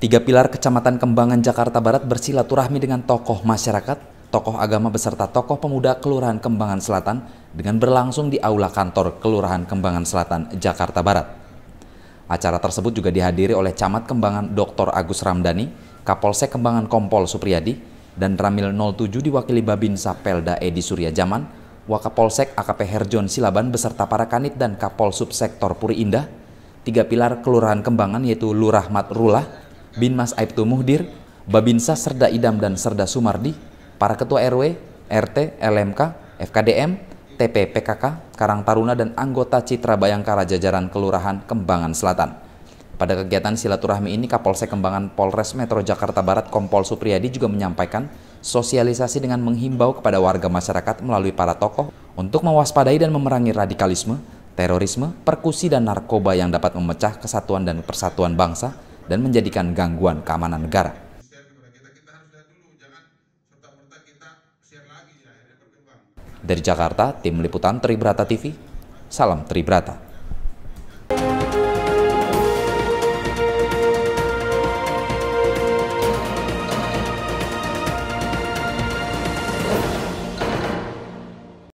Tiga pilar Kecamatan Kembangan Jakarta Barat bersilaturahmi dengan tokoh masyarakat, tokoh agama beserta tokoh pemuda Kelurahan Kembangan Selatan dengan berlangsung di Aula Kantor Kelurahan Kembangan Selatan, Jakarta Barat. Acara tersebut juga dihadiri oleh Camat Kembangan Dr. Agus Ramdhani, Kapolsek Kembangan Kompol Supriyadi, dan Ramil 07 diwakili Babinsa Pelda Edi Surya Jaman, Wakapolsek AKP Herjon Silaban beserta para kanit dan Kapol Subsektor Puri Indah, tiga pilar Kelurahan Kembangan yaitu Lurah Matrullah, Binmas Aibtu Muhdir, Babinsa Serda Idam dan Serda Sumardi, para ketua RW, RT, LMK, FKDM, TP PKK, Karang Taruna dan anggota Citra Bayangkara jajaran Kelurahan Kembangan Selatan. Pada kegiatan silaturahmi ini, Kapolsek Kembangan Polres Metro Jakarta Barat Kompol Supriyadi juga menyampaikan sosialisasi dengan menghimbau kepada warga masyarakat melalui para tokoh untuk mewaspadai dan memerangi radikalisme, terorisme, perkusi dan narkoba yang dapat memecah kesatuan dan persatuan bangsa dan menjadikan gangguan keamanan negara. Dari Jakarta, tim liputan Tribrata TV, salam Tribrata.